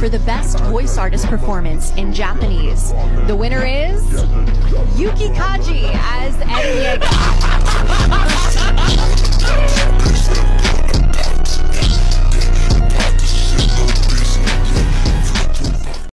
for the best voice artist performance in Japanese. The winner is Yuki Kaji as